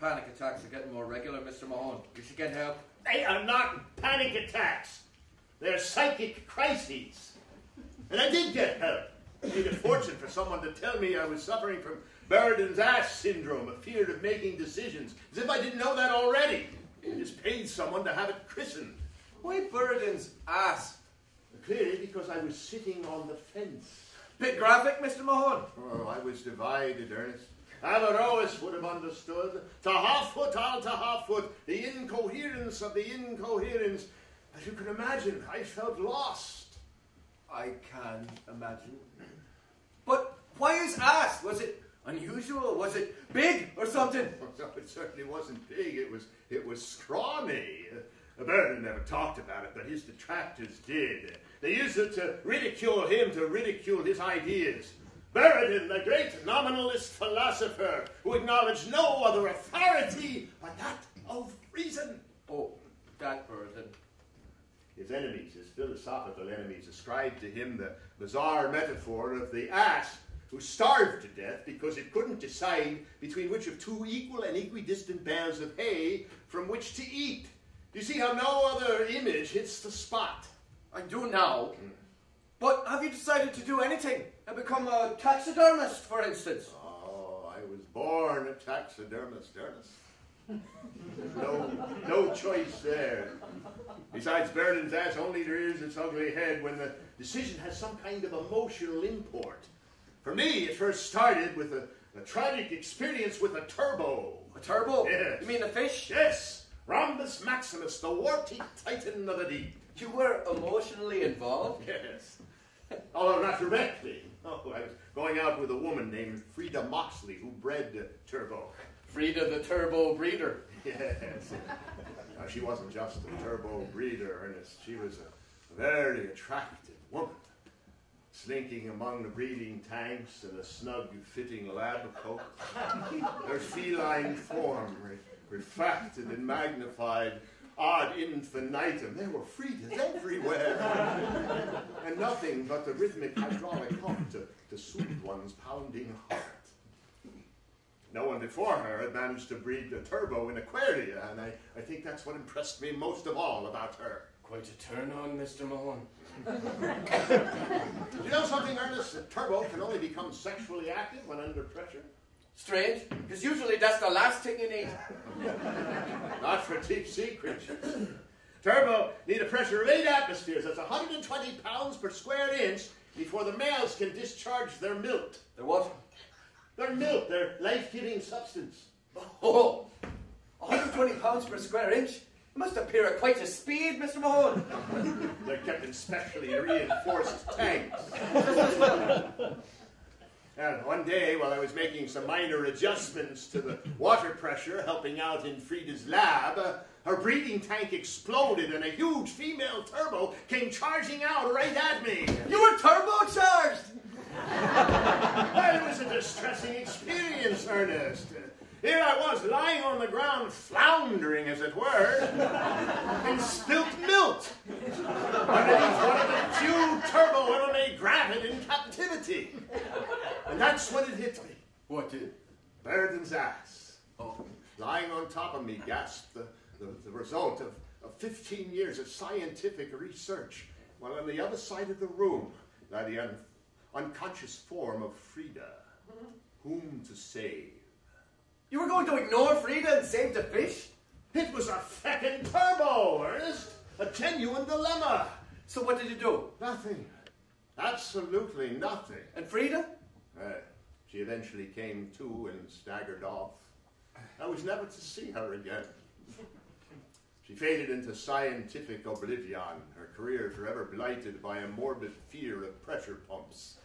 panic attacks are getting more regular, Mr. Mahone. You should get help. They are not panic attacks. They're psychic crises. And I did get help. It would a fortune for someone to tell me I was suffering from Buridan's ass syndrome, a fear of making decisions, as if I didn't know that already. I just paid someone to have it christened. Why Buridan's ass? Clearly because I was sitting on the fence. Bit graphic, Mr. Mahone. Oh, I was divided, Ernest. Averroes would have understood. Tahafut, all to half foot, the incoherence of the incoherence. As you can imagine, I felt lost. I can imagine. But why his ass? Was it unusual? Was it big or something? No, it certainly wasn't big. It was it was scrawny. Uh, Buridan never talked about it, but his detractors did. They used it to ridicule him, to ridicule his ideas. Buridan, the great nominalist philosopher, who acknowledged no other authority but that of reason. Oh, that Buridan. His enemies, his philosophical enemies, ascribed to him the bizarre metaphor of the ass who starved to death because it couldn't decide between which of two equal and equidistant bales of hay from which to eat. Do you see how no other image hits the spot? I do now. But have you decided to do anything? And become a taxidermist, for instance? Oh, I was born a taxidermist, Ernest. No, no choice there. Besides, Buridan's ass only rears its ugly head when the decision has some kind of emotional import. For me, it first started with a, a tragic experience with a turbot. A turbot? Yes. You mean a fish? Yes, Rhombus Maximus, the warty titan of the deep. You were emotionally involved? Yes. Although oh, not directly. Oh, I was going out with a woman named Frida Moxley who bred turbot. Frida the turbot breeder. Yes. Now, she wasn't just a turbot breeder, Ernest. She was a very attractive woman. Slinking among the breeding tanks in a snug fitting lab coat. Her feline form, re- refracted and magnified ad infinitum. There were Fridas everywhere. Nothing but the rhythmic hydraulic pump to, to soothe one's pounding heart. No one before her had managed to breed a turbot in Aquaria, and I, I think that's what impressed me most of all about her. Quite a turn on, Mr. Mahone. Do you know something, Ernest? A turbot can only become sexually active when under pressure. Strange, because usually that's the last thing you need. Not for deep sea creatures. Turbot need a pressure of 8 atmospheres. That's 120 pounds per square inch before the males can discharge their milk. They're what? Their milk, their life-giving substance. Oh, 120 pounds per square inch? It must appear at quite a speed, Mr. Mahone. They're kept in specially reinforced tanks. And one day, while I was making some minor adjustments to the water pressure, helping out in Frida's lab, uh, her breeding tank exploded and a huge female turbot came charging out right at me. You were turbocharged! Well, it was a distressing experience, Ernest. Here I was lying on the ground, floundering, as it were, in spilt milk. Underneath one of the few turbot ever made granite in captivity. And that's when it hit me. What did? Buridan's ass. Oh, Lying on top of me gasped the, the, the result of, of 15 years of scientific research, while on the other side of the room lay the un, unconscious form of Frida, whom to save. you were going to ignore Frida and save the fish? It was a feckin' turbot, Ernest! A genuine dilemma! So what did you do? Nothing. Absolutely nothing. And Frida? Uh, she eventually came to and staggered off. I was never to see her again. She faded into scientific oblivion, her career forever blighted by a morbid fear of pressure pumps.